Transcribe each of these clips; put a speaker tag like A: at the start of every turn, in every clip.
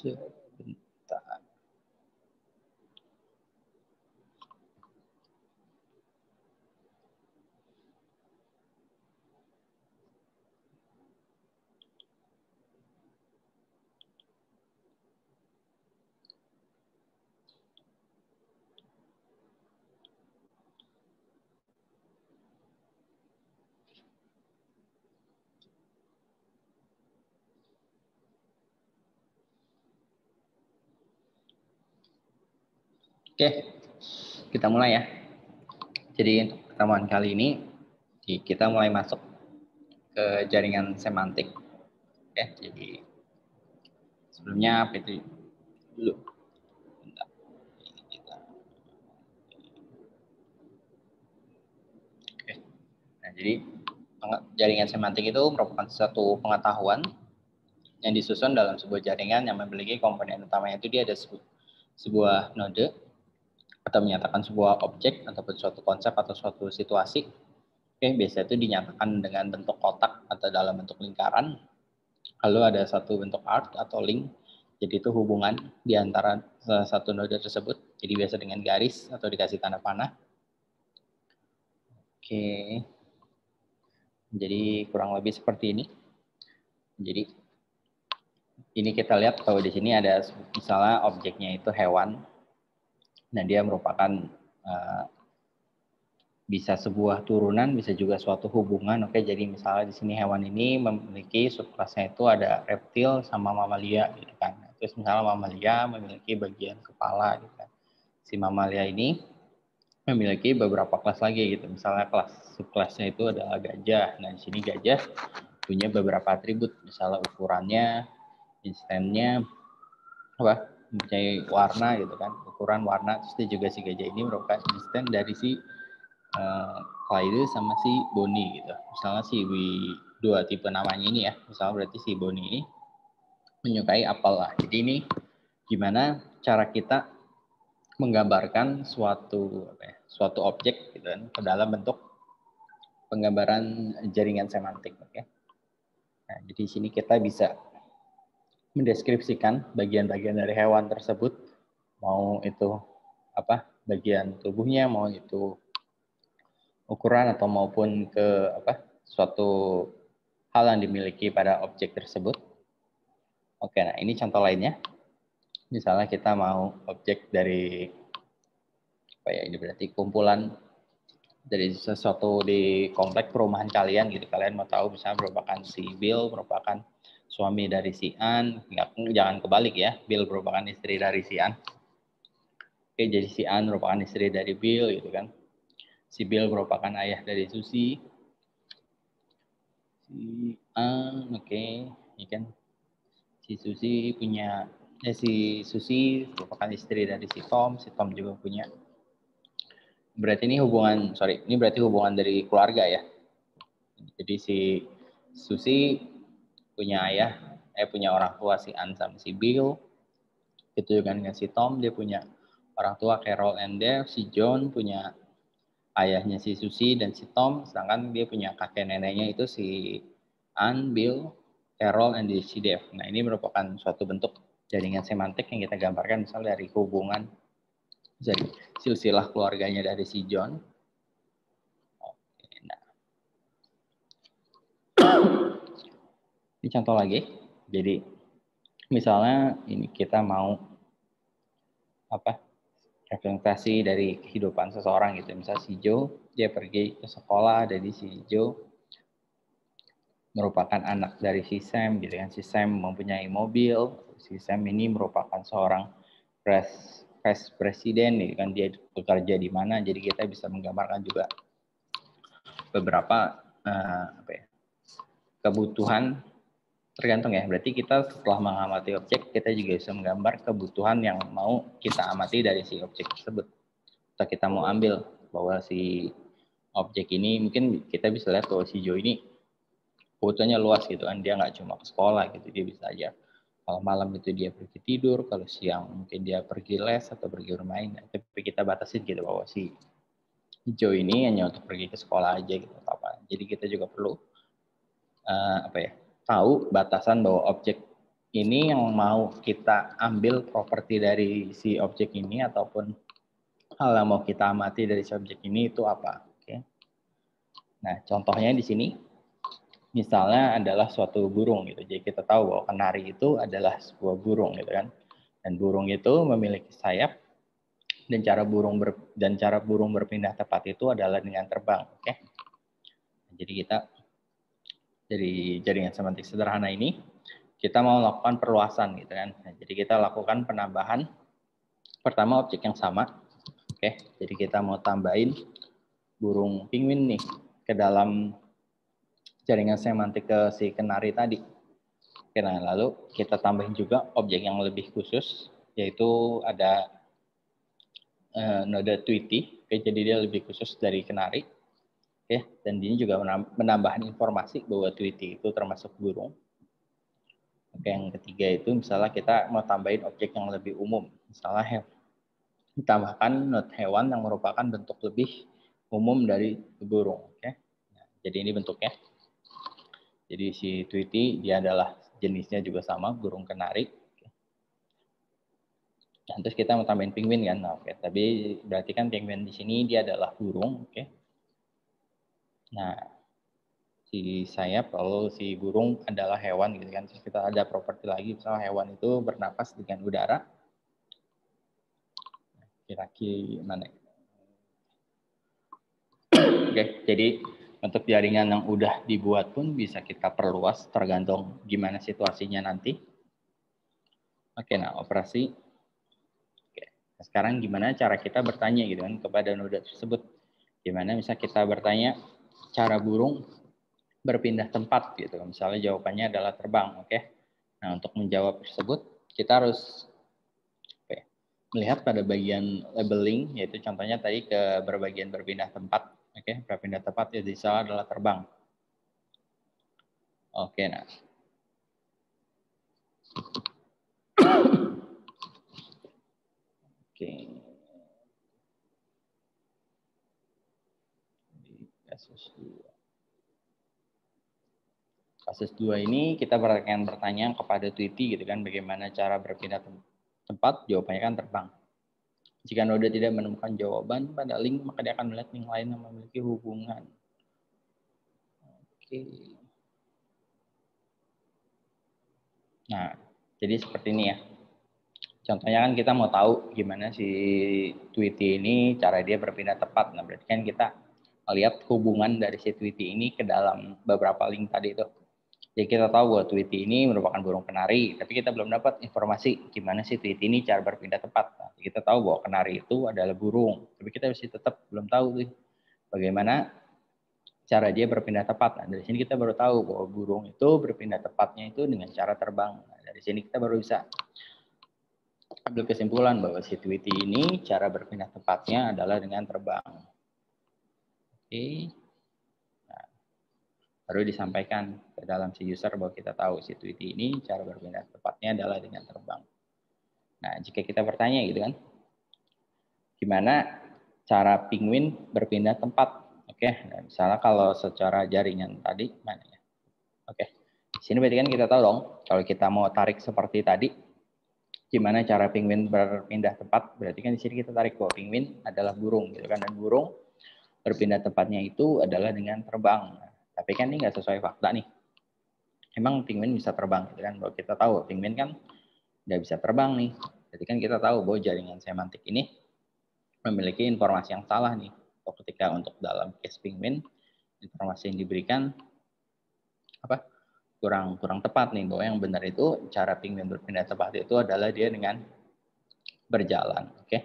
A: Sebentar. Oke, kita mulai ya. Jadi untuk pertemuan kali ini kita mulai masuk ke jaringan semantik. Oke, jadi sebelumnya itu dulu? Oke, nah jadi jaringan semantik itu merupakan satu pengetahuan yang disusun dalam sebuah jaringan yang memiliki komponen utamanya itu dia ada sebuah node atau menyatakan sebuah objek ataupun suatu konsep atau suatu situasi. Oke, biasa itu dinyatakan dengan bentuk kotak atau dalam bentuk lingkaran. Lalu ada satu bentuk arc atau link. Jadi itu hubungan di antara satu node tersebut. Jadi biasa dengan garis atau dikasih tanda panah. Oke. Jadi kurang lebih seperti ini. Jadi ini kita lihat kalau di sini ada misalnya objeknya itu hewan Nah, dia merupakan uh, bisa sebuah turunan, bisa juga suatu hubungan. Oke, jadi misalnya di sini hewan ini memiliki subkelasnya itu ada reptil sama mamalia gitu kan. Terus misalnya mamalia memiliki bagian kepala gitu kan. Si mamalia ini memiliki beberapa kelas lagi gitu. Misalnya kelas subkelasnya itu adalah gajah. Nah, di sini gajah punya beberapa atribut, misalnya ukurannya, instannya, apa mempunyai warna gitu kan ukuran warna terus juga si gajah ini merupakan instan dari si uh, Clyde sama si Boni gitu. Misalnya si Wi dua tipe namanya ini ya. Misalnya berarti si Boni ini menyukai apel lah. Jadi ini gimana cara kita menggambarkan suatu apa ya, suatu objek gitu kan ke dalam bentuk penggambaran jaringan semantik oke? Okay? nah jadi sini kita bisa mendeskripsikan bagian-bagian dari hewan tersebut, mau itu apa bagian tubuhnya, mau itu ukuran atau maupun ke apa suatu hal yang dimiliki pada objek tersebut. Oke, nah ini contoh lainnya. Misalnya kita mau objek dari apa ya ini berarti kumpulan dari sesuatu di komplek perumahan kalian gitu. Kalian mau tahu misalnya merupakan si Bill, merupakan suami dari si An, jangan kebalik ya, Bill merupakan istri dari si An. Oke, jadi si An merupakan istri dari Bill gitu kan. Si Bill merupakan ayah dari Susi. Si An, oke, okay. kan si Susi punya eh, si Susi merupakan istri dari si Tom, si Tom juga punya. Berarti ini hubungan, sorry, ini berarti hubungan dari keluarga ya. Jadi si Susi punya ayah, eh punya orang tua si An sama si Bill. Itu juga dengan si Tom, dia punya orang tua Carol and Dave, si John punya ayahnya si Susi dan si Tom, sedangkan dia punya kakek neneknya itu si An, Bill, Carol, and si Dave. Nah ini merupakan suatu bentuk jaringan semantik yang kita gambarkan misalnya dari hubungan dari silsilah keluarganya dari si John. Oke, nah. Ini contoh lagi. Jadi misalnya ini kita mau apa representasi dari kehidupan seseorang gitu. Misal si Joe dia pergi ke sekolah, jadi si Joe merupakan anak dari si Sam gitu kan. Si Sam mempunyai mobil, si Sam ini merupakan seorang pres pres presiden gitu kan dia bekerja di mana. Jadi kita bisa menggambarkan juga beberapa uh, apa ya, kebutuhan tergantung ya. Berarti kita setelah mengamati objek, kita juga bisa menggambar kebutuhan yang mau kita amati dari si objek tersebut. Atau kita mau ambil bahwa si objek ini mungkin kita bisa lihat bahwa si Jo ini kebutuhannya luas gitu kan. Dia nggak cuma ke sekolah gitu, dia bisa aja kalau malam itu dia pergi tidur, kalau siang mungkin dia pergi les atau pergi bermain. Tapi kita batasin gitu bahwa si Jo ini hanya untuk pergi ke sekolah aja gitu apa. Jadi kita juga perlu uh, apa ya tahu batasan bahwa objek ini yang mau kita ambil properti dari si objek ini ataupun hal yang mau kita amati dari si objek ini itu apa. Oke. Nah, contohnya di sini misalnya adalah suatu burung gitu. Jadi kita tahu bahwa kenari itu adalah sebuah burung gitu kan. Dan burung itu memiliki sayap dan cara burung ber, dan cara burung berpindah tepat itu adalah dengan terbang, oke. Jadi kita dari jaringan semantik sederhana ini kita mau lakukan perluasan gitu kan. Nah, jadi kita lakukan penambahan pertama objek yang sama. Oke, jadi kita mau tambahin burung penguin nih ke dalam jaringan semantik ke si kenari tadi. Oke, nah lalu kita tambahin juga objek yang lebih khusus yaitu ada uh, node Tweety. Oke, jadi dia lebih khusus dari kenari. Oke, dan ini juga menambahkan informasi bahwa Tweety itu termasuk burung. Oke, yang ketiga itu misalnya kita mau tambahin objek yang lebih umum. Misalnya hewan. Ditambahkan not hewan yang merupakan bentuk lebih umum dari burung. Oke. Nah, jadi ini bentuknya. Jadi si Tweety dia adalah jenisnya juga sama, burung kenari. Nah, terus kita mau tambahin penguin kan. Nah, oke, tapi berarti kan penguin di sini dia adalah burung, oke. Nah, si sayap lalu si burung adalah hewan gitu kan. Terus kita ada properti lagi misalnya hewan itu bernapas dengan udara. Kira-kira mana oke jadi untuk jaringan yang udah dibuat pun bisa kita perluas tergantung gimana situasinya nanti. Oke nah operasi. Oke nah, sekarang gimana cara kita bertanya gitu kan kepada noda tersebut? Gimana bisa kita bertanya cara burung berpindah tempat gitu. Misalnya jawabannya adalah terbang, oke. Okay? Nah, untuk menjawab tersebut kita harus okay, melihat pada bagian labeling yaitu contohnya tadi ke berbagian berpindah tempat, oke. Okay? Berpindah tempat ya salah adalah terbang. Oke, okay, nah. Oke. Okay. Kasus Kasus dua ini kita akan bertanya kepada Tweety gitu kan bagaimana cara berpindah tempat, jawabannya kan terbang. Jika Noda tidak menemukan jawaban pada link, maka dia akan melihat link lain yang memiliki hubungan. Oke. Nah, jadi seperti ini ya. Contohnya kan kita mau tahu gimana si Tweety ini cara dia berpindah tepat. Nah, berarti kan kita lihat hubungan dari si Tweety ini ke dalam beberapa link tadi itu. Jadi kita tahu bahwa Tweety ini merupakan burung kenari, tapi kita belum dapat informasi gimana sih Tweety ini cara berpindah tempat. Nah, kita tahu bahwa kenari itu adalah burung, tapi kita masih tetap belum tahu sih bagaimana cara dia berpindah tepat. Nah, dari sini kita baru tahu bahwa burung itu berpindah tepatnya itu dengan cara terbang. Nah, dari sini kita baru bisa ambil kesimpulan bahwa si Tweety ini cara berpindah tepatnya adalah dengan terbang. Oke baru disampaikan ke dalam si user bahwa kita tahu si Tweety ini cara berpindah tepatnya adalah dengan terbang. Nah, jika kita bertanya gitu kan, gimana cara penguin berpindah tempat? Oke, nah, misalnya kalau secara jaringan tadi, mana ya? Oke, di sini berarti kan kita tahu dong, kalau kita mau tarik seperti tadi, gimana cara penguin berpindah tempat? Berarti kan di sini kita tarik bahwa penguin adalah burung, gitu kan? Dan burung berpindah tempatnya itu adalah dengan terbang. Tapi kan ini nggak sesuai fakta nih. Emang penguin bisa terbang, gitu kan? Bahwa kita tahu penguin kan nggak bisa terbang nih. Jadi kan kita tahu bahwa jaringan semantik ini memiliki informasi yang salah nih. Atau ketika untuk dalam case penguin, informasi yang diberikan apa kurang kurang tepat nih bahwa yang benar itu cara penguin berpindah tepat itu adalah dia dengan berjalan, oke? Okay?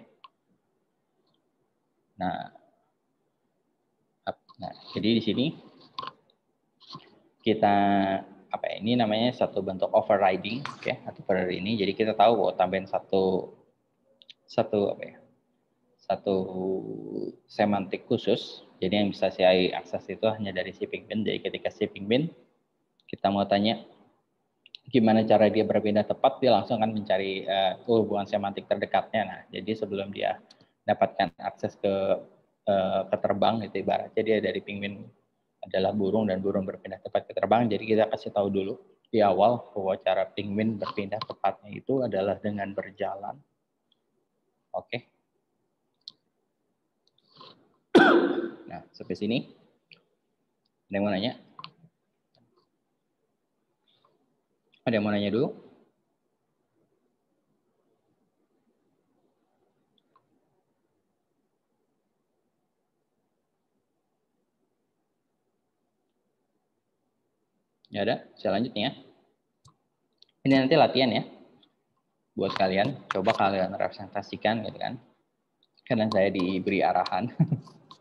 A: Nah, nah jadi di sini kita apa ya, ini namanya satu bentuk overriding oke okay, atau per ini. Jadi kita tahu bahwa tambahin satu satu apa ya satu semantik khusus. Jadi yang bisa saya akses itu hanya dari shipping bin. Jadi ketika shipping bin kita mau tanya gimana cara dia berpindah tepat dia langsung akan mencari uh, hubungan semantik terdekatnya. Nah jadi sebelum dia dapatkan akses ke uh, ke terbang itu ibaratnya dia dari penguin adalah burung dan burung berpindah tempat ke terbang. Jadi kita kasih tahu dulu di awal bahwa cara penguin berpindah tepatnya itu adalah dengan berjalan. Oke. Nah, sampai sini. Ada yang mau nanya? Ada yang mau nanya dulu? Ya ada, saya lanjut ya. Ini nanti latihan ya. Buat kalian, coba kalian representasikan gitu kan. Karena saya diberi arahan.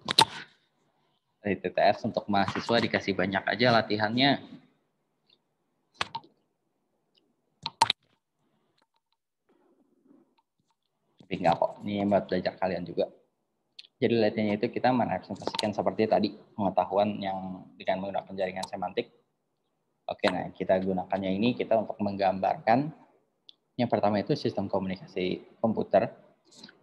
A: Dari TTS untuk mahasiswa dikasih banyak aja latihannya. Tapi enggak kok, ini buat belajar kalian juga. Jadi latihannya itu kita merepresentasikan seperti tadi, pengetahuan yang dengan menggunakan jaringan semantik Oke, nah kita gunakannya ini kita untuk menggambarkan yang pertama itu sistem komunikasi komputer.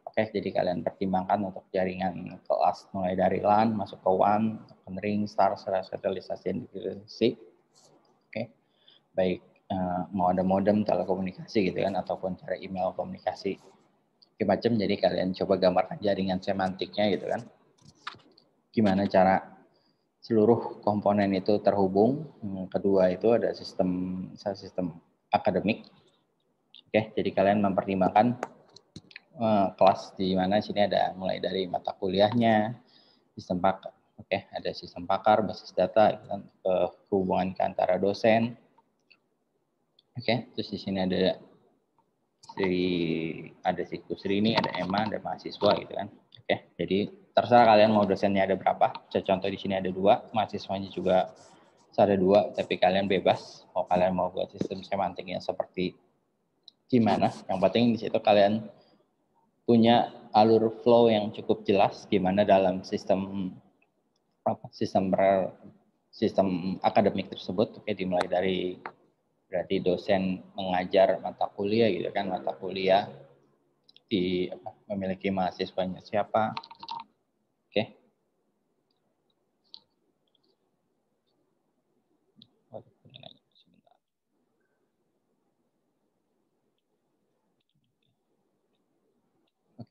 A: Oke, jadi kalian pertimbangkan untuk jaringan kelas mulai dari LAN masuk ke WAN, ring, star, serialisasi, integrasi. Oke, baik uh, mau ada modem telekomunikasi gitu kan, ataupun cara email komunikasi. Oke, macam jadi kalian coba gambarkan jaringan semantiknya gitu kan. Gimana cara seluruh komponen itu terhubung. Kedua itu ada sistem sistem akademik. Oke, jadi kalian mempertimbangkan uh, kelas di mana sini ada mulai dari mata kuliahnya, sistem pakar, oke, ada sistem pakar, basis data, gitu kan, ke hubungan ke antara dosen. Oke, terus di sini ada si ada si Kusri ini, ada Emma, ada mahasiswa gitu kan. Oke, jadi terserah kalian mau dosennya ada berapa. Contoh di sini ada dua, mahasiswanya juga ada dua, tapi kalian bebas mau kalian mau buat sistem semantiknya seperti gimana. Yang penting di situ kalian punya alur flow yang cukup jelas gimana dalam sistem apa sistem sistem akademik tersebut oke dimulai dari berarti dosen mengajar mata kuliah gitu kan mata kuliah di apa, memiliki mahasiswanya siapa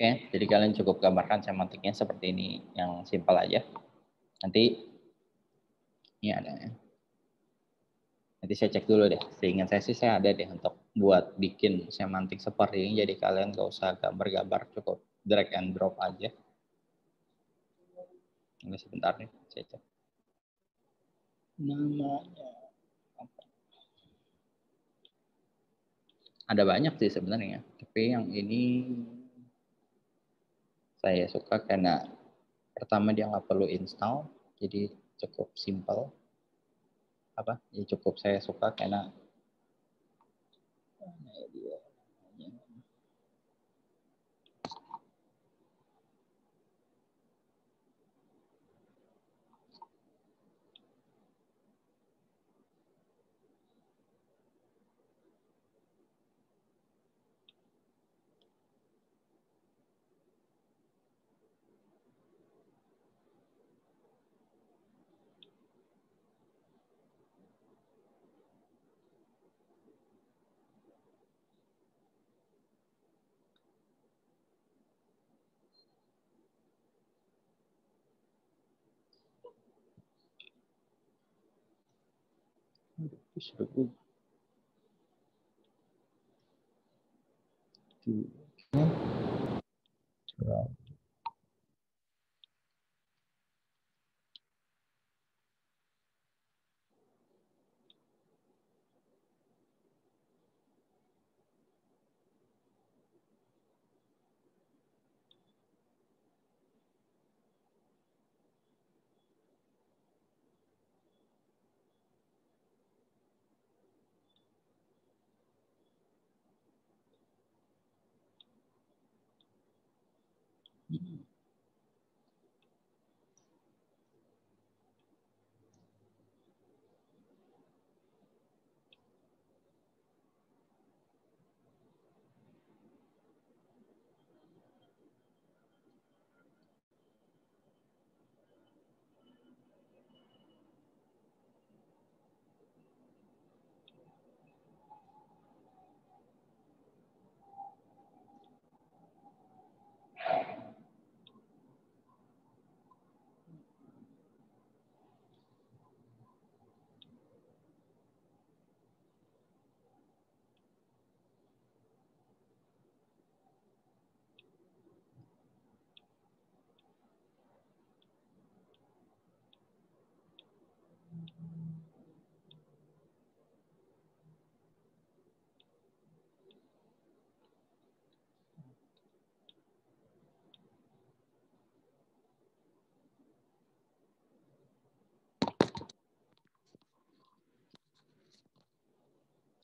A: Oke, jadi kalian cukup gambarkan semantiknya seperti ini, yang simpel aja. Nanti ini ada ya. Nanti saya cek dulu deh. Seingat saya sih saya ada deh untuk buat bikin semantik seperti ini. Jadi kalian gak usah gambar-gambar, cukup drag and drop aja. Ini sebentar nih, saya cek. Namanya Ada banyak sih sebenarnya, tapi yang ini saya suka karena pertama dia nggak perlu install jadi cukup simple. Apa? Ya cukup saya suka karena disebutnya. Di Mm-hmm.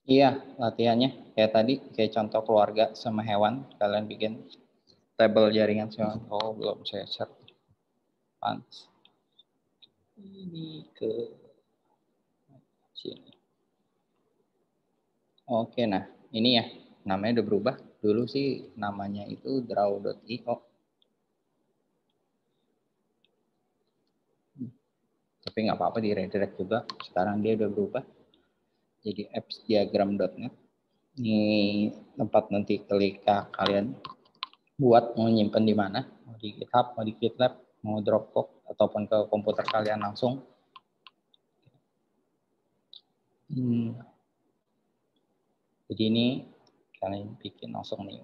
A: Iya, latihannya kayak tadi, kayak contoh keluarga sama hewan, kalian bikin tabel jaringan hewan. Oh, belum saya share. Pantes. Ini ke sini. Oke, nah ini ya, namanya udah berubah. Dulu sih namanya itu draw.io. Tapi nggak apa-apa di redirect juga. Sekarang dia udah berubah jadi apps diagram.net ini tempat nanti ketika kalian buat mau nyimpen di mana mau di GitHub mau di GitLab mau Dropbox ataupun ke komputer kalian langsung hmm. jadi ini kalian bikin langsung nih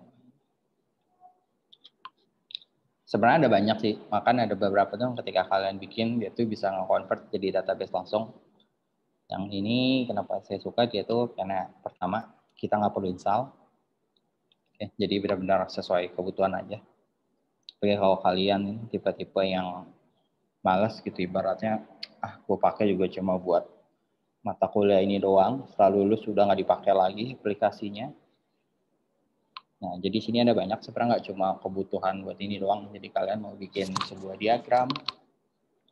A: sebenarnya ada banyak sih makan ada beberapa tuh ketika kalian bikin dia tuh bisa nge-convert jadi database langsung yang ini kenapa saya suka dia tuh karena pertama kita nggak perlu install. Oke, jadi benar-benar sesuai kebutuhan aja. Oke, kalau kalian tipe-tipe yang malas gitu ibaratnya, ah gue pakai juga cuma buat mata kuliah ini doang, setelah lulus sudah nggak dipakai lagi aplikasinya. Nah, jadi sini ada banyak sebenarnya nggak cuma kebutuhan buat ini doang. Jadi kalian mau bikin sebuah diagram,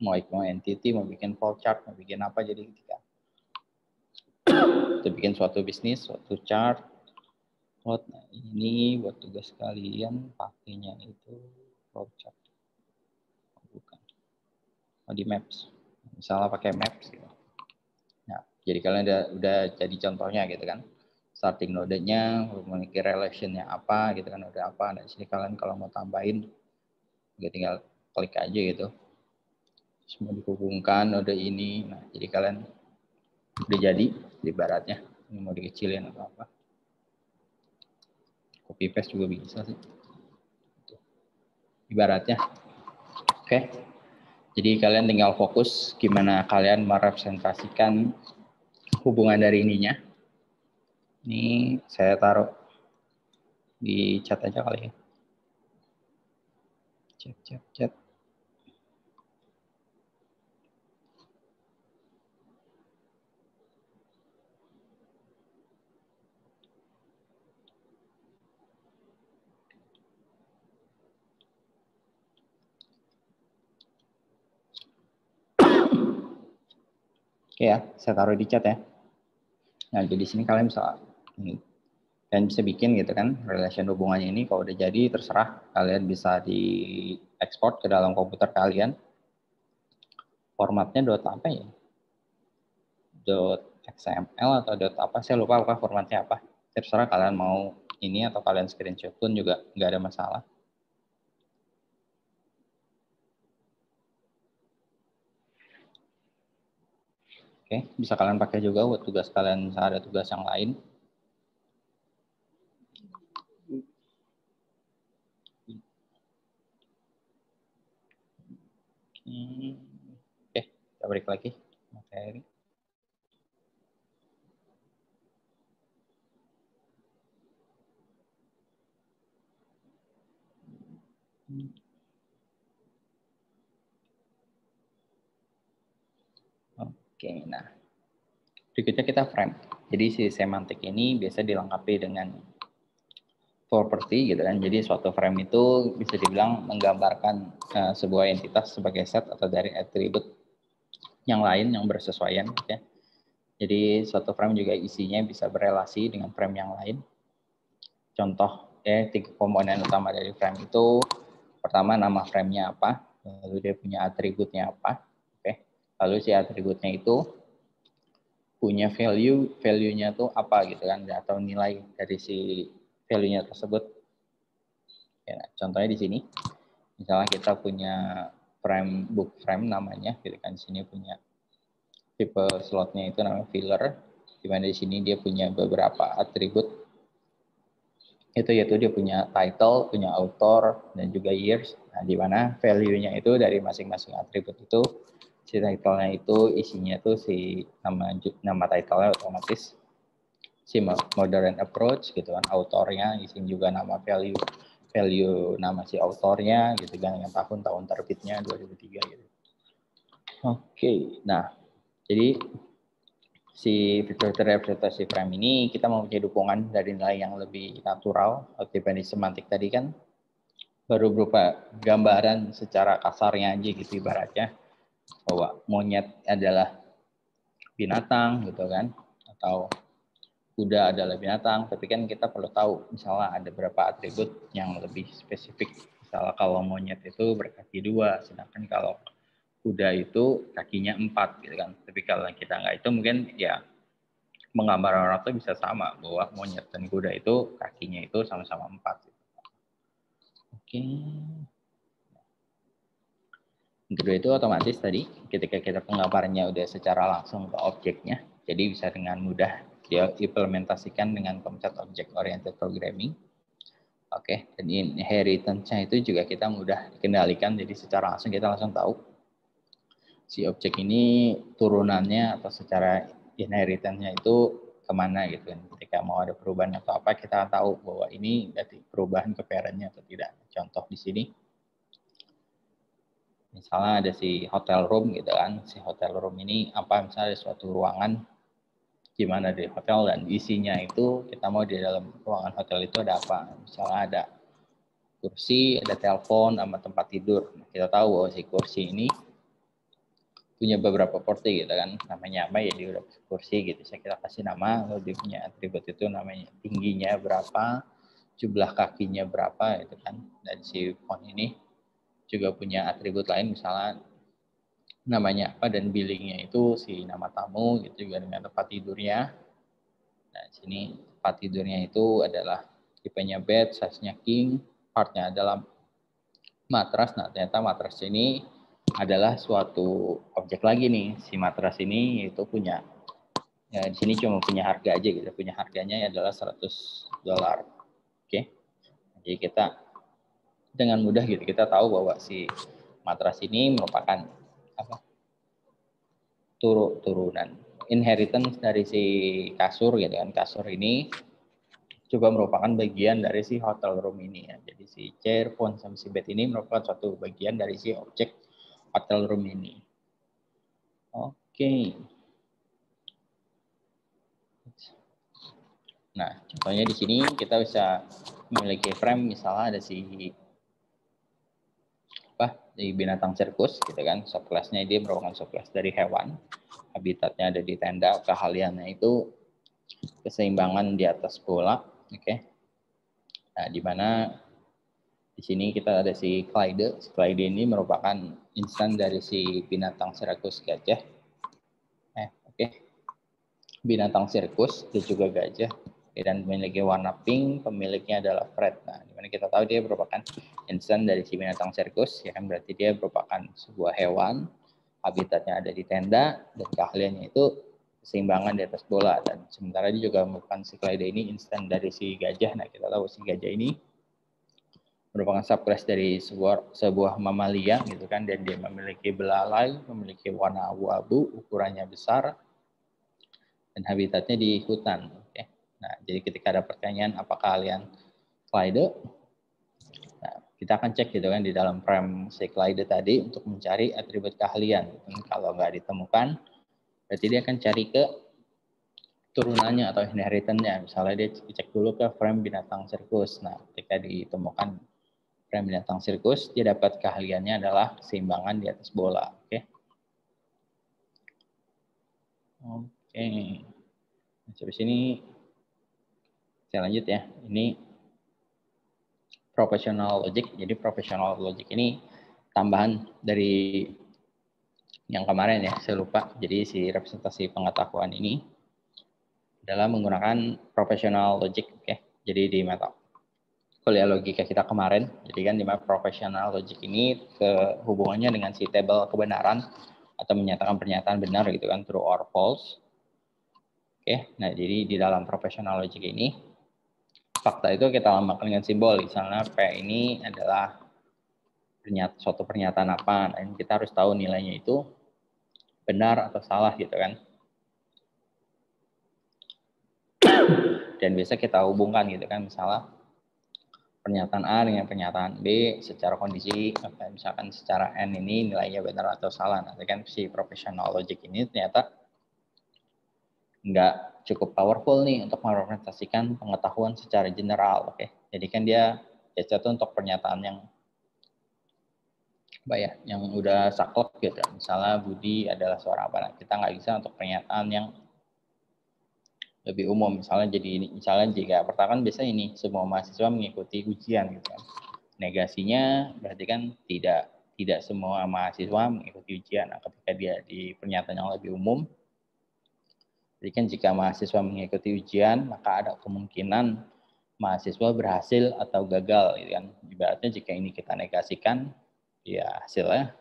A: mau mau entity, mau bikin flowchart, mau bikin apa, jadi ketika kita bikin suatu bisnis, suatu chart. Plot. Nah, ini buat tugas kalian pakainya itu plot chart. Oh, bukan. Oh, di maps. Misalnya pakai maps gitu. Jadi kalian udah, udah jadi contohnya gitu kan. Starting node-nya, memiliki relationnya apa gitu kan, udah apa. Nah, sini kalian kalau mau tambahin, ya tinggal klik aja gitu. Semua dihubungkan node ini. Nah, jadi kalian udah jadi di baratnya ini mau dikecilin atau apa copy paste juga bisa sih ibaratnya oke jadi kalian tinggal fokus gimana kalian merepresentasikan hubungan dari ininya. Ini saya taruh di chat aja kali ya. Chat chat chat Oke ya, saya taruh di chat ya. Nah, jadi sini kalian bisa kalian bisa bikin gitu kan relation hubungannya ini kalau udah jadi terserah kalian bisa di ekspor ke dalam komputer kalian. Formatnya dot apa ya? Dot XML atau dot apa? Saya lupa apa formatnya apa. Terserah kalian mau ini atau kalian screenshot pun juga nggak ada masalah. Oke, bisa kalian pakai juga buat tugas kalian misalnya ada tugas yang lain. Oke, kita balik lagi materi. Oke, nah berikutnya kita frame. Jadi si semantik ini biasa dilengkapi dengan property gitu kan. Jadi suatu frame itu bisa dibilang menggambarkan uh, sebuah entitas sebagai set atau dari atribut yang lain yang bersesuaian ya. Jadi suatu frame juga isinya bisa berelasi dengan frame yang lain. Contoh ya tiga komponen utama dari frame itu pertama nama frame-nya apa, lalu dia punya atributnya apa, Lalu si atributnya itu punya value, value-nya tuh apa gitu kan, atau nilai dari si value-nya tersebut. Ya, contohnya di sini, misalnya kita punya frame book frame namanya, gitu kan, di sini punya tipe slotnya itu namanya filler, di mana di sini dia punya beberapa atribut itu yaitu dia punya title, punya author, dan juga years. Nah, di mana value-nya itu dari masing-masing atribut itu si title-nya itu isinya tuh si nama nama title-nya otomatis si modern approach gitu kan autornya isinya juga nama value value nama si autornya gitu kan yang tahun tahun terbitnya 2003 gitu. Oke, nah jadi si vector representasi frame ini kita mempunyai dukungan dari nilai yang lebih natural dibanding semantik tadi kan baru berupa gambaran secara kasarnya aja gitu ibaratnya bahwa monyet adalah binatang gitu kan atau kuda adalah binatang. Tapi kan kita perlu tahu misalnya ada beberapa atribut yang lebih spesifik. Misalnya kalau monyet itu berkaki dua sedangkan kalau kuda itu kakinya empat gitu kan. Tapi kalau kita nggak itu mungkin ya menggambar orang itu bisa sama bahwa monyet dan kuda itu kakinya itu sama-sama empat gitu. oke kedua itu otomatis tadi ketika kita penggambarannya udah secara langsung ke objeknya, jadi bisa dengan mudah dia implementasikan dengan konsep object oriented programming. Oke, okay. dan inheritance-nya itu juga kita mudah dikendalikan, jadi secara langsung kita langsung tahu si objek ini turunannya atau secara inheritance-nya itu ke mana gitu kan. Ketika mau ada perubahan atau apa, kita tahu bahwa ini berarti perubahan ke parent-nya atau tidak. Contoh di sini, misalnya ada si hotel room gitu kan si hotel room ini apa misalnya ada suatu ruangan gimana di hotel dan isinya itu kita mau di dalam ruangan hotel itu ada apa. Misalnya ada kursi ada telepon sama tempat tidur. Kita tahu bahwa si kursi ini punya beberapa porsi gitu kan. Namanya apa? Ya di kursi gitu. Saya kita kasih nama lalu dia punya atribut itu namanya tingginya berapa jumlah kakinya berapa itu kan. Dan si phone ini juga punya atribut lain misalnya namanya apa dan billingnya itu si nama tamu gitu juga dengan tempat tidurnya. Nah, sini tempat tidurnya itu adalah tipenya bed, size-nya king, partnya adalah matras. Nah, ternyata matras ini adalah suatu objek lagi nih. Si matras ini itu punya ya di sini cuma punya harga aja gitu. Punya harganya adalah 100 dolar. Oke. Jadi kita dengan mudah gitu. Kita tahu bahwa si matras ini merupakan apa? Turu turunan inheritance dari si kasur gitu kan. Kasur ini juga merupakan bagian dari si hotel room ini ya. Jadi si chair phone sama si bed ini merupakan suatu bagian dari si objek hotel room ini. Oke. Nah contohnya di sini kita bisa memiliki frame. Misalnya ada si di binatang sirkus gitu kan. Subclassnya dia merupakan subclass dari hewan. Habitatnya ada di tenda keahliannya itu keseimbangan di atas bola oke. Okay. nah di mana di sini kita ada si Clyde. Si Clyde ini merupakan instan dari si binatang sirkus gajah. Eh oke. Okay. binatang sirkus dia juga gajah dan memiliki warna pink, pemiliknya adalah Fred. Nah, di mana kita tahu dia merupakan insan dari si binatang sirkus, ya kan berarti dia merupakan sebuah hewan, habitatnya ada di tenda, dan keahliannya itu keseimbangan di atas bola. Dan sementara dia juga merupakan si Clyde ini instan dari si gajah. Nah, kita tahu si gajah ini merupakan subclass dari sebuah sebuah mamalia gitu kan dan dia memiliki belalai, memiliki warna abu-abu, ukurannya besar dan habitatnya di hutan. Nah, jadi ketika ada pertanyaan apakah kalian Clyde, nah, kita akan cek gitu kan di dalam frame si Clyde tadi untuk mencari atribut keahlian. Dan kalau nggak ditemukan, berarti dia akan cari ke turunannya atau inheritance-nya. Misalnya dia cek dulu ke frame binatang sirkus. Nah, ketika ditemukan frame binatang sirkus, dia dapat keahliannya adalah keseimbangan di atas bola. Oke. Okay? Oke. Okay. Sampai sini saya lanjut ya. Ini professional logic. Jadi professional logic ini tambahan dari yang kemarin ya, saya lupa. Jadi si representasi pengetahuan ini adalah menggunakan professional logic. Oke. Jadi di mata kuliah logika kita kemarin, jadi kan di mana professional logic ini ke hubungannya dengan si table kebenaran atau menyatakan pernyataan benar gitu kan true or false. Oke, nah jadi di dalam professional logic ini fakta itu kita lambangkan dengan simbol. Misalnya P ini adalah pernyata, suatu pernyataan apa. Dan kita harus tahu nilainya itu benar atau salah gitu kan. Dan bisa kita hubungkan gitu kan, misalnya pernyataan A dengan pernyataan B secara kondisi misalkan secara N ini nilainya benar atau salah. Nanti kan si professional logic ini ternyata nggak cukup powerful nih untuk merepresentasikan pengetahuan secara general. Oke, jadi kan dia biasa tuh untuk pernyataan yang apa ya, yang udah saklek gitu. Misalnya Budi adalah seorang apa? Nah, kita nggak bisa untuk pernyataan yang lebih umum misalnya jadi ini misalnya jika pertama kan biasa ini semua mahasiswa mengikuti ujian gitu kan negasinya berarti kan tidak tidak semua mahasiswa mengikuti ujian nah, ketika dia di pernyataan yang lebih umum jadi kan jika mahasiswa mengikuti ujian maka ada kemungkinan mahasiswa berhasil atau gagal gitu kan ibaratnya jika ini kita negasikan ya hasilnya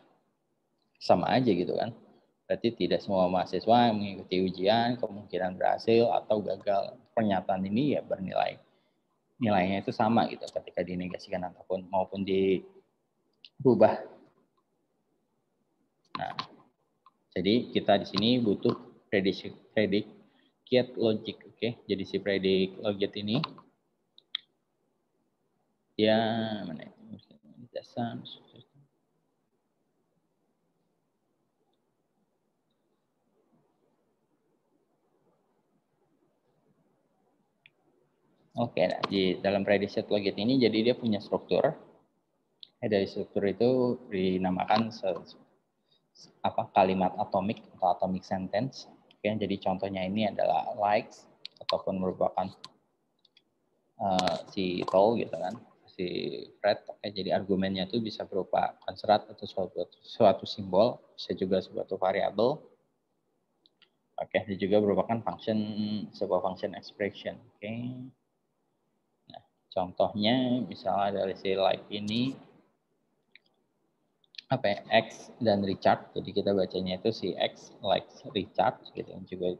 A: sama aja gitu kan Berarti tidak semua mahasiswa yang mengikuti ujian kemungkinan berhasil atau gagal. Pernyataan ini ya bernilai nilainya itu sama gitu ketika dinegasikan ataupun maupun dirubah. Nah, jadi kita di sini butuh predict predicate logic, oke? Okay? Jadi si predict logic ini ya mana itu? Oke, nah, di dalam predicate logit ini jadi dia punya struktur. Eh, dari struktur itu dinamakan apa kalimat atomik atau atomic sentence. Oke, jadi contohnya ini adalah likes ataupun merupakan uh, si toll gitu kan, si Fred. Oke, jadi argumennya itu bisa berupa konstrat atau suatu, suatu simbol, bisa juga suatu variabel. Oke, ini juga merupakan function sebuah function expression. Oke. Contohnya misalnya dari si like ini apa ya, X dan Richard. Jadi kita bacanya itu si X like Richard gitu juga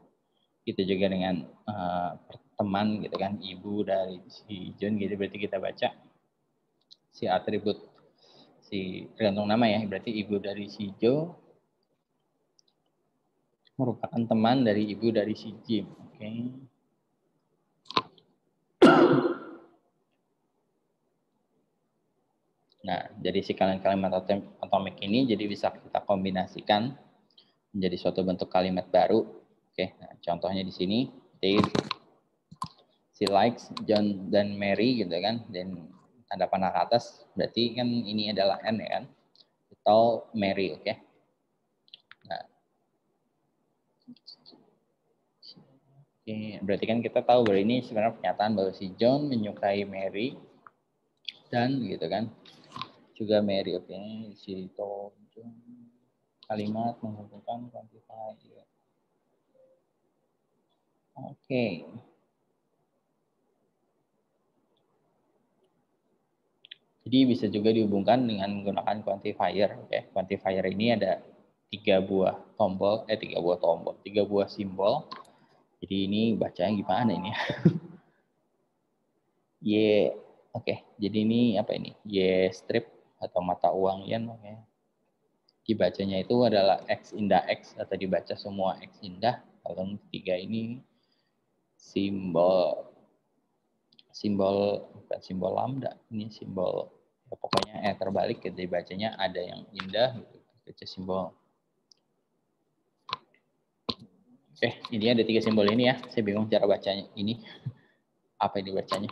A: itu juga dengan uh, teman gitu kan ibu dari si John gitu berarti kita baca si atribut si tergantung nama ya berarti ibu dari si Joe merupakan teman dari ibu dari si Jim oke okay. Nah, jadi si kalimat atomik ini jadi bisa kita kombinasikan menjadi suatu bentuk kalimat baru. Oke, nah, contohnya di sini, Dave, si likes John dan Mary gitu kan, dan tanda panah ke atas, berarti kan ini adalah N ya kan, atau Mary, oke. Nah, oke, berarti kan kita tahu bahwa ini sebenarnya pernyataan bahwa si John menyukai Mary dan gitu kan juga Mary oke okay. si kalimat menghubungkan quantify ya. oke okay. jadi bisa juga dihubungkan dengan menggunakan quantifier oke okay. quantifier ini ada tiga buah tombol eh tiga buah tombol tiga buah simbol jadi ini bacanya gimana ini y oke okay. jadi ini apa ini y strip atau mata uang yen okay. dibacanya itu adalah X indah X atau dibaca semua X indah kalau tiga ini simbol simbol bukan simbol lambda ini simbol ya pokoknya eh terbalik jadi bacanya ada yang indah gitu baca simbol. Oke ini ada tiga simbol ini ya. Saya bingung cara bacanya ini apa ini bacanya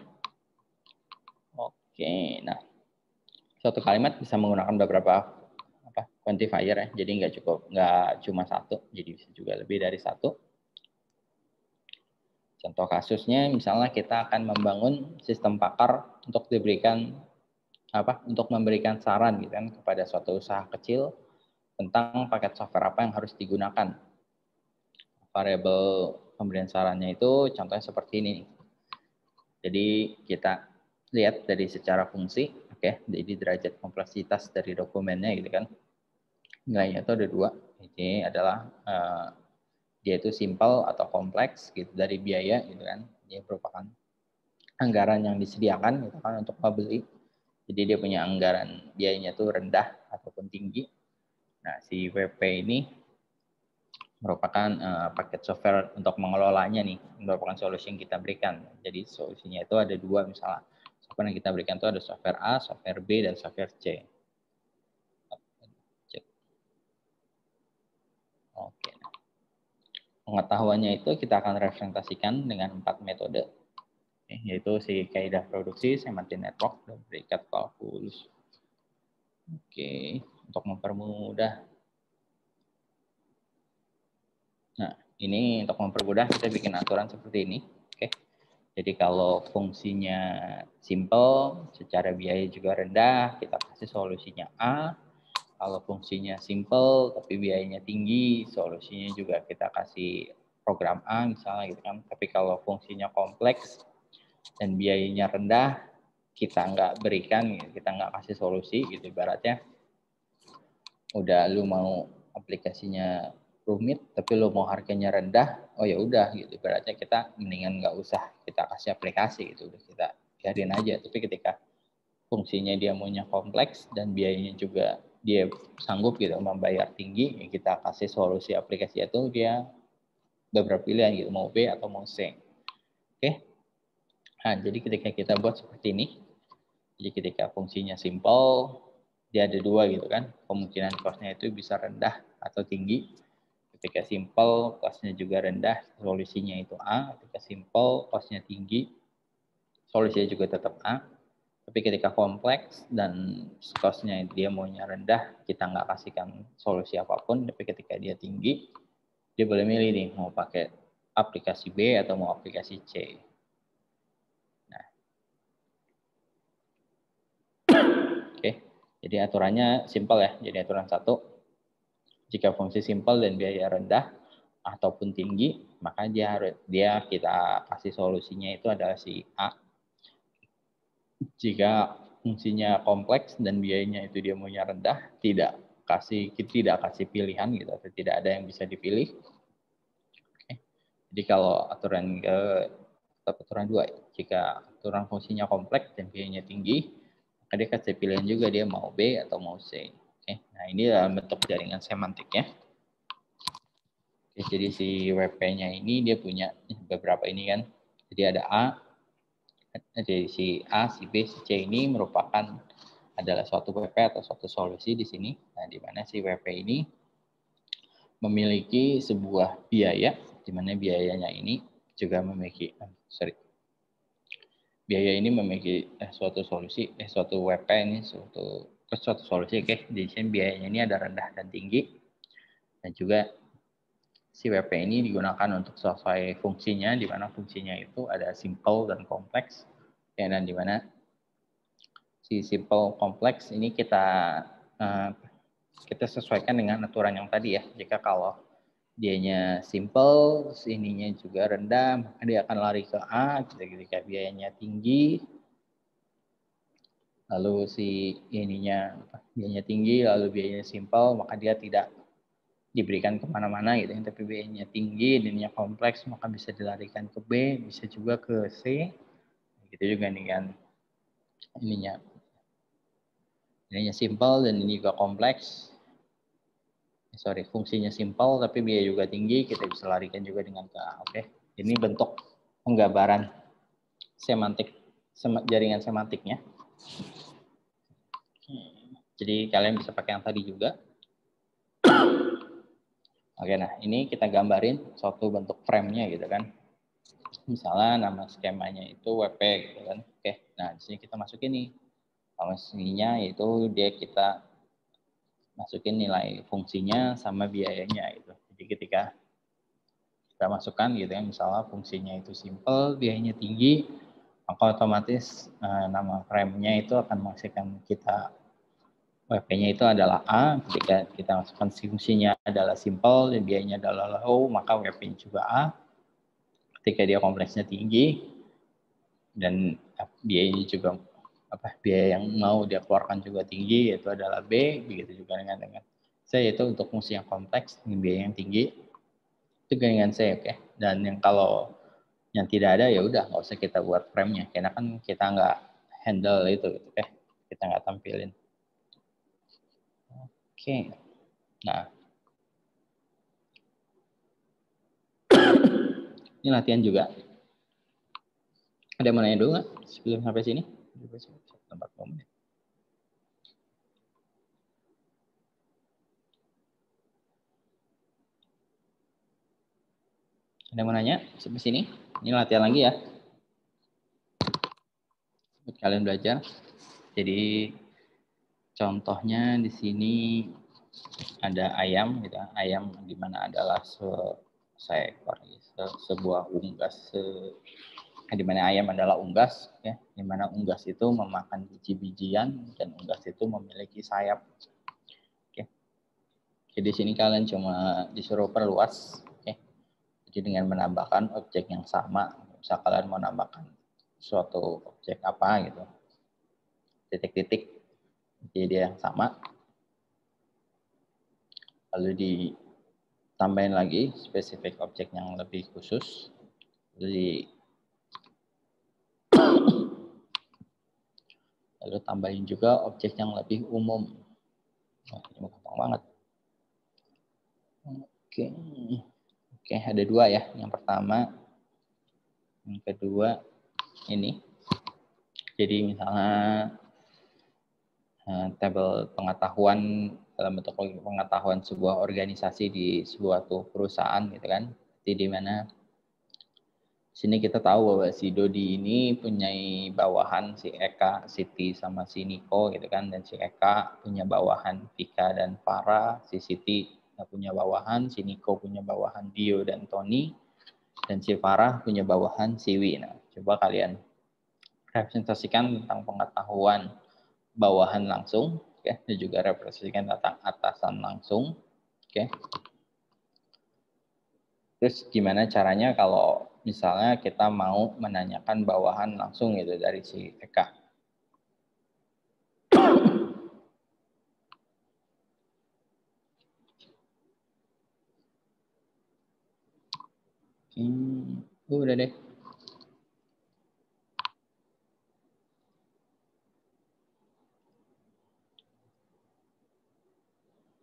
A: oke nah suatu kalimat bisa menggunakan beberapa apa quantifier ya. Jadi nggak cukup nggak cuma satu, jadi bisa juga lebih dari satu. Contoh kasusnya misalnya kita akan membangun sistem pakar untuk diberikan apa untuk memberikan saran gitu kan kepada suatu usaha kecil tentang paket software apa yang harus digunakan. Variabel pemberian sarannya itu contohnya seperti ini. Jadi kita lihat dari secara fungsi ya. Jadi derajat kompleksitas dari dokumennya gitu kan. Nilainya itu ada dua. Ini adalah uh, dia itu simple atau kompleks gitu dari biaya gitu kan. Dia merupakan anggaran yang disediakan gitu kan untuk membeli. Jadi dia punya anggaran biayanya tuh rendah ataupun tinggi. Nah, si WP ini merupakan uh, paket software untuk mengelolanya nih, merupakan solusi yang kita berikan. Jadi solusinya itu ada dua misalnya. Software yang kita berikan itu ada software A, software B, dan software C. Oke. Pengetahuannya itu kita akan representasikan dengan empat metode, yaitu si kaidah produksi, semantic network, dan berikat kalkulus. Oke, untuk mempermudah Nah, ini untuk mempermudah kita bikin aturan seperti ini. Jadi kalau fungsinya simple, secara biaya juga rendah, kita kasih solusinya A. Kalau fungsinya simple tapi biayanya tinggi, solusinya juga kita kasih program A misalnya gitu kan. Tapi kalau fungsinya kompleks dan biayanya rendah, kita nggak berikan, kita nggak kasih solusi gitu ibaratnya. Udah lu mau aplikasinya rumit tapi lo mau harganya rendah oh ya udah gitu. Berarti kita mendingan nggak usah kita kasih aplikasi gitu udah kita biarin aja. Tapi ketika fungsinya dia maunya kompleks dan biayanya juga dia sanggup gitu membayar tinggi ya kita kasih solusi aplikasi itu dia beberapa pilihan gitu mau B atau mau C. Oke? Nah jadi ketika kita buat seperti ini jadi ketika fungsinya simple dia ada dua gitu kan kemungkinan costnya itu bisa rendah atau tinggi Ketika simple, costnya juga rendah, solusinya itu A. Ketika simple, costnya tinggi, solusinya juga tetap A. Tapi ketika kompleks dan costnya dia maunya rendah, kita nggak kasihkan solusi apa pun. Tapi ketika dia tinggi, dia boleh milih nih mau pakai aplikasi B atau mau aplikasi C. Nah, oke. Jadi aturannya simple ya. Jadi aturan satu, jika fungsi simpel dan biaya rendah ataupun tinggi, maka dia harus dia kita kasih solusinya itu adalah si A. Jika fungsinya kompleks dan biayanya itu dia maunya rendah, tidak kasih tidak kasih pilihan gitu tidak ada yang bisa dipilih. Oke. Jadi kalau aturan ke aturan dua, jika aturan fungsinya kompleks dan biayanya tinggi, maka dia kasih pilihan juga dia mau B atau mau C. Oke, nah ini dalam bentuk jaringan semantiknya. Oke, jadi si WP-nya ini dia punya beberapa ini kan. Jadi ada A, jadi si A, si B, si C ini merupakan adalah suatu WP atau suatu solusi di sini. Nah, di mana si WP ini memiliki sebuah biaya, di mana biayanya ini juga memiliki, eh, sorry, biaya ini memiliki eh, suatu solusi, eh, suatu WP ini suatu suatu solusi oke. Okay? di sini biayanya ini ada rendah dan tinggi. Dan juga si WP ini digunakan untuk sesuai fungsinya di mana fungsinya itu ada simple dan kompleks. Ya dan di mana si simple kompleks ini kita uh, kita sesuaikan dengan aturan yang tadi ya. Jika kalau dianya simple ininya juga rendah maka dia akan lari ke A ketika biayanya tinggi lalu si ininya biayanya tinggi, lalu biayanya simpel, maka dia tidak diberikan ke mana-mana gitu. Tapi biayanya tinggi, ininya kompleks, maka bisa dilarikan ke B, bisa juga ke C. Gitu juga nih kan ininya. Ininya simpel dan ini juga kompleks. Sorry, fungsinya simpel tapi biaya juga tinggi, kita bisa larikan juga dengan ke A. Oke, ini bentuk penggambaran semantik jaringan semantiknya. Jadi kalian bisa pakai yang tadi juga. Oke, nah ini kita gambarin suatu bentuk frame-nya gitu kan. Misalnya nama skemanya itu WP gitu kan. Oke, nah di sini kita masukin nih. Fungsinya yaitu dia kita masukin nilai fungsinya sama biayanya itu. Jadi ketika kita masukkan gitu ya, misalnya fungsinya itu simple, biayanya tinggi, maka otomatis uh, nama frame-nya itu akan menghasilkan kita WP-nya itu adalah A, ketika kita masukkan fungsinya adalah simple dan biayanya adalah low, maka WP-nya juga A. Ketika dia kompleksnya tinggi dan biayanya juga apa biaya yang mau dia keluarkan juga tinggi yaitu adalah B, begitu juga dengan dengan C yaitu untuk fungsi yang kompleks dengan biaya yang tinggi itu dengan C oke. Okay? Dan yang kalau yang tidak ada ya udah nggak usah kita buat frame-nya karena kan kita nggak handle itu gitu oke kita nggak tampilin oke nah Ini latihan juga. Ada yang mau nanya dulu nggak sebelum sampai sini? Tempat menit. Ada yang mau nanya sampai sini? Ini latihan lagi ya. Buat kalian belajar. Jadi contohnya di sini ada ayam gitu. Ayam di mana adalah se seekor se, sebuah unggas se, di mana ayam adalah unggas ya. Di mana unggas itu memakan biji-bijian dan unggas itu memiliki sayap. Oke. Jadi di sini kalian cuma disuruh perluas jadi dengan menambahkan objek yang sama misal kalian mau nambahkan suatu objek apa gitu. Titik-titik jadi dia yang sama. Lalu ditambahin lagi spesifik objek yang lebih khusus. Lalu lalu tambahin juga objek yang lebih umum. Nah, ini gampang banget. Oke oke ada dua ya. Yang pertama yang kedua ini. Jadi misalnya eh, tabel pengetahuan dalam bentuk pengetahuan sebuah organisasi di sebuah tuh perusahaan gitu kan. Jadi di mana sini kita tahu bahwa si Dodi ini punya bawahan si Eka, Siti sama si Niko gitu kan. Dan si Eka punya bawahan Vika dan Farah, si Siti punya bawahan, si Niko punya bawahan Dio dan Tony dan si Farah punya bawahan Siwi. Nah, coba kalian representasikan tentang pengetahuan bawahan langsung ya dan juga representasikan tentang atasan langsung oke okay. terus gimana caranya kalau misalnya kita mau menanyakan bawahan langsung gitu dari si Eka Hmm, udah deh.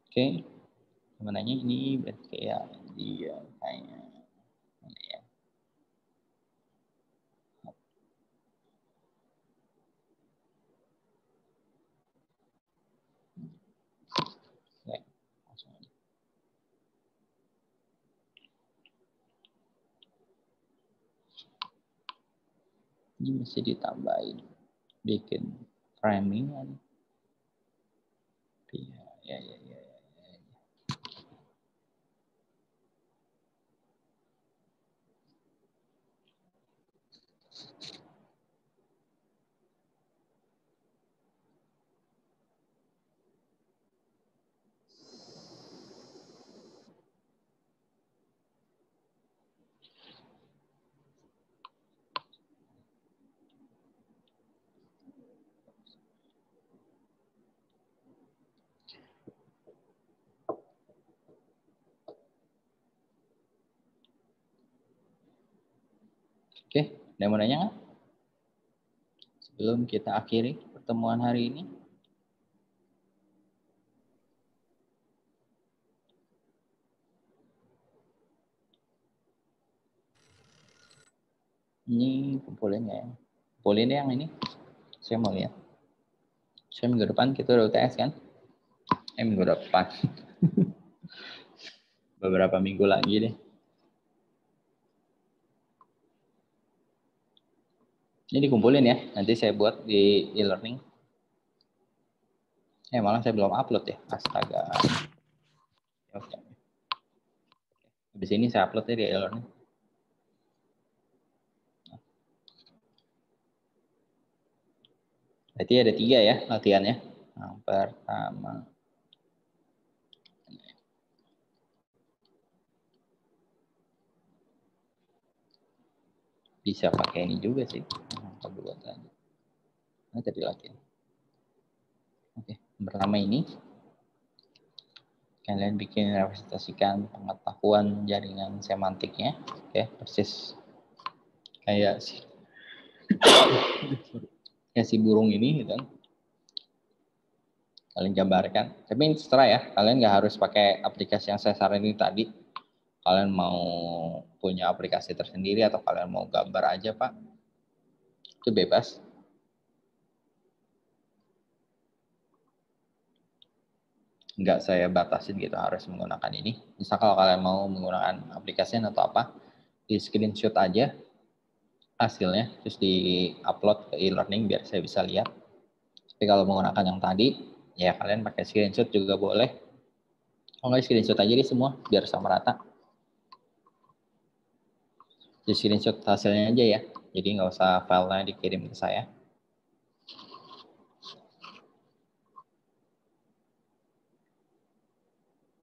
A: Oke. Sebenarnya ini berarti kayak dia kayak mana ya? Ini mesti ditambahin bikin framing. Ya, ya, ya. ya. Oke, ada yang mau nanya nggak? Sebelum kita akhiri pertemuan hari ini. Ini kumpulin ya. Kumpulin yang ini. Saya mau lihat. Saya minggu depan kita udah UTS kan? Eh minggu depan. Beberapa minggu lagi deh. Ini dikumpulin ya, nanti saya buat di e-learning. Eh malah saya belum upload ya, astaga. Oke. Habis ini saya upload ya di e-learning. Berarti ada tiga ya latihannya. Yang pertama. Bisa pakai ini juga sih buat tadi. Ini tadi lagi. Oke, pertama ini kalian bikin representasikan pengetahuan jaringan semantiknya, oke, persis kayak si kayak si burung ini gitu kan. Kalian gambarkan. Tapi setelah ya, kalian nggak harus pakai aplikasi yang saya saranin tadi. Kalian mau punya aplikasi tersendiri atau kalian mau gambar aja Pak, itu bebas. Enggak saya batasin gitu harus menggunakan ini. Misal kalau kalian mau menggunakan aplikasi atau apa, di screenshot aja hasilnya, terus di upload ke e-learning biar saya bisa lihat. Tapi kalau menggunakan yang tadi, ya kalian pakai screenshot juga boleh. Oh nggak screenshot aja deh semua, biar sama rata di screenshot hasilnya aja ya. Jadi nggak usah filenya dikirim ke saya.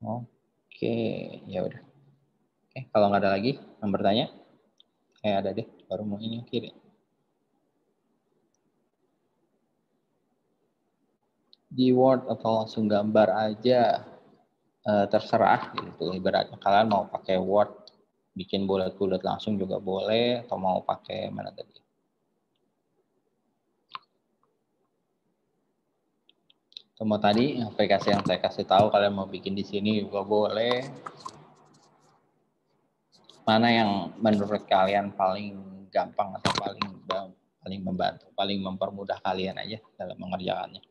A: Oke, ya udah. Oke, kalau nggak ada lagi yang bertanya, eh ada deh, baru mau ini kirim. Di Word atau langsung gambar aja, eh, terserah gitu. Ibaratnya kalian mau pakai Word bikin bulat-bulat langsung juga boleh atau mau pakai mana tadi? Mau tadi aplikasi yang saya kasih tahu kalian mau bikin di sini juga boleh. Mana yang menurut kalian paling gampang atau paling paling membantu paling mempermudah kalian aja dalam mengerjakannya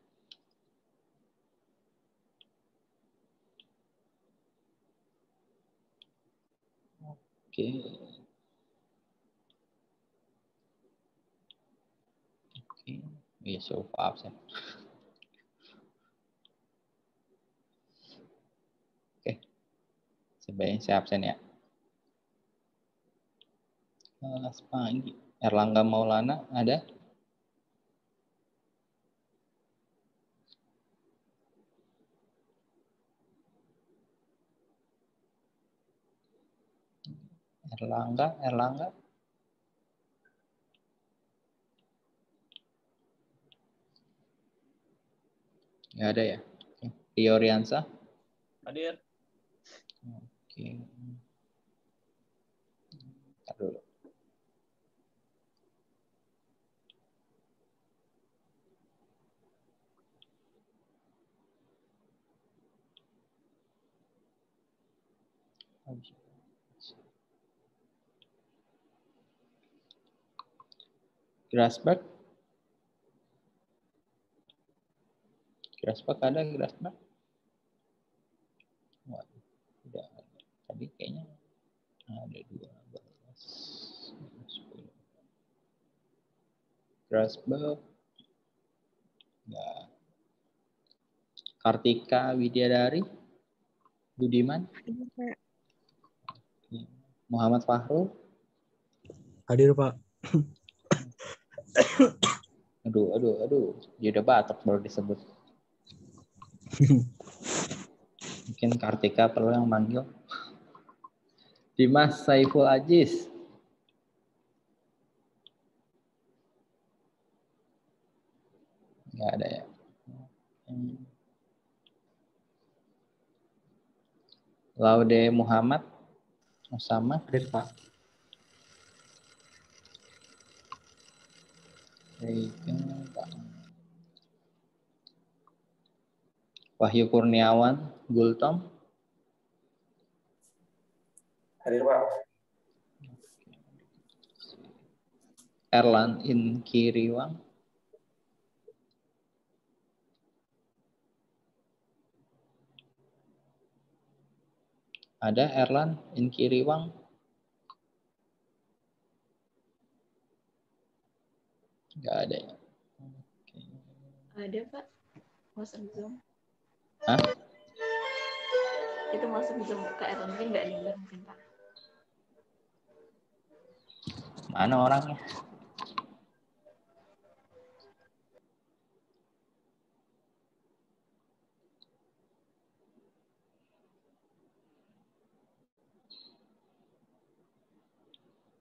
A: Oke. Oke, ya so absen. Oke, sebaiknya saya absen ya. Kelas pagi. Erlangga Maulana ada? Erlangga, Erlangga. Nggak ada ya? Rio Riansa?
B: Hadir.
A: Oke dulu. Grasberg. Grasberg ada Grasberg? Wah, tidak ada. Tadi kayaknya ada dua belas. Grasberg. Enggak. Kartika Widyadari. Budiman. Muhammad Fahrul.
C: Hadir, Pak.
A: aduh, aduh, aduh. Dia udah batuk baru disebut. Mungkin Kartika perlu yang manggil. Dimas Saiful Aziz. Enggak ada ya. Laude Muhammad. Osama.
C: Hadir, Pak.
A: Wahyu Kurniawan, Gultom.
B: Hadir, Pak.
A: Erlan Inkiriwang. Ada Erlan Inkiriwang? Enggak ada ya. Oke.
D: Ada Pak, masuk Zoom.
A: Hah?
D: Itu masuk Zoom ke Erlon, mungkin nggak dengar mungkin Pak.
A: Mana orangnya?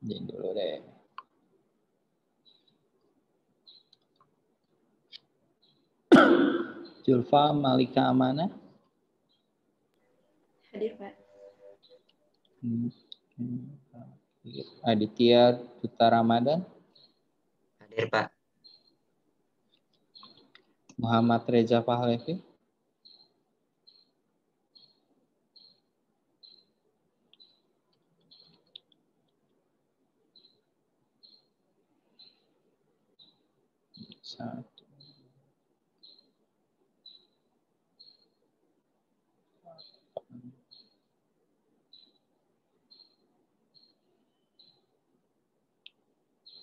A: Jadi dulu deh. Julfa Malika Amana.
D: Hadir, Pak.
A: Hmm, hmm, Aditya Duta Ramadan.
E: Hadir, Pak.
A: Muhammad Reza Pahlevi. Satu.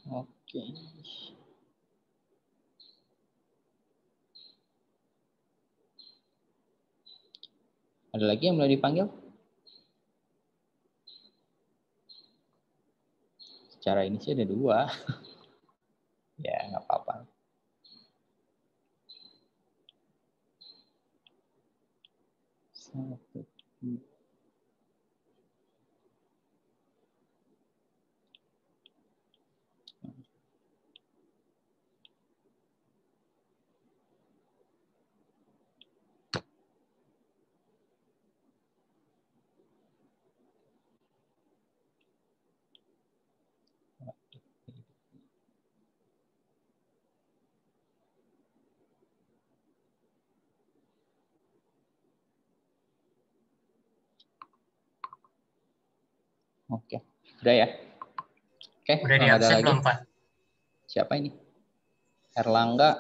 A: Oke. Ada lagi yang mau dipanggil? Secara ini sih ada dua. ya, nggak apa-apa. Satu, dua. Oke, udah ya. Oke,
F: Udah di
A: kalau ada lagi.
F: belum, Pak?
A: Siapa ini? Erlangga.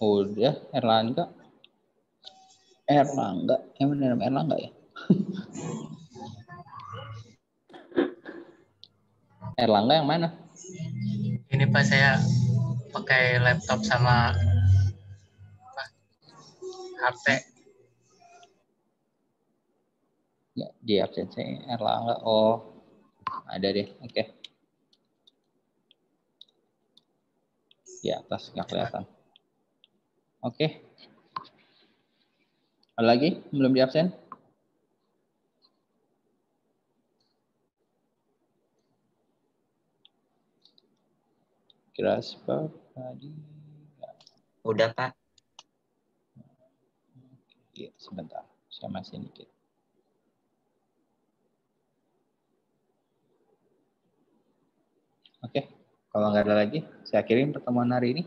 A: Udah, Erlangga. Erlangga. Yang nama Erlangga ya? Erlangga yang mana?
F: Ini Pak saya pakai laptop sama HP.
A: Ya, di absen saya Erlangga. Oh, ada deh. Oke. Di atas nggak kelihatan. Oke. Ada lagi? Belum di absen? Grasper tadi.
E: Udah, Pak.
A: Iya, sebentar. Saya masih dikit. Oke, kalau nggak ada lagi, saya kirim pertemuan hari ini.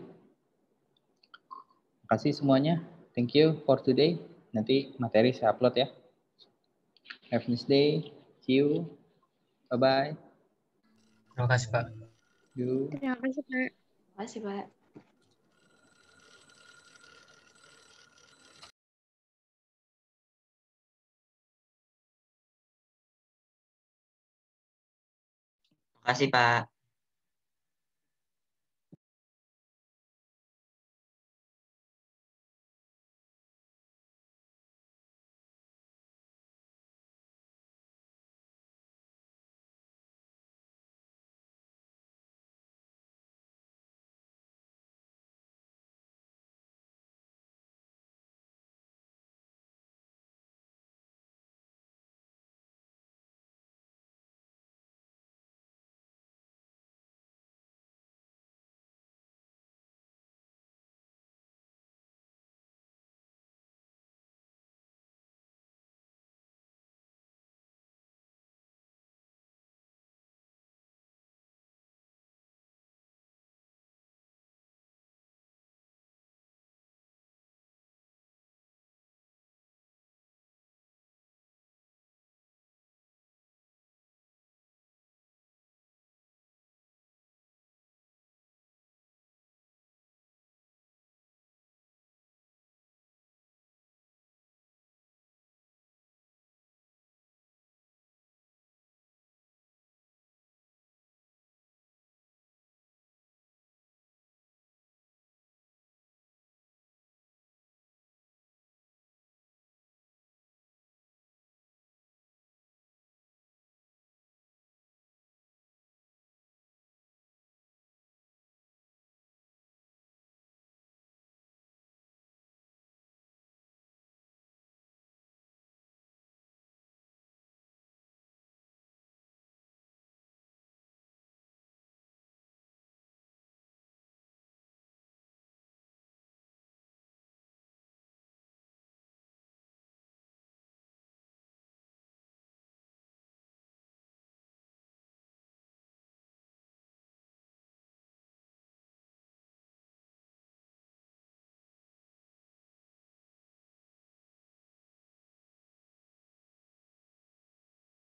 A: Terima kasih semuanya. Thank you for today. Nanti materi saya upload ya. Have a nice day. See you. Bye-bye.
F: Terima kasih, Pak.
A: You.
G: Terima kasih, Pak.
D: Makasih, Pak.
E: Makasih, Pak.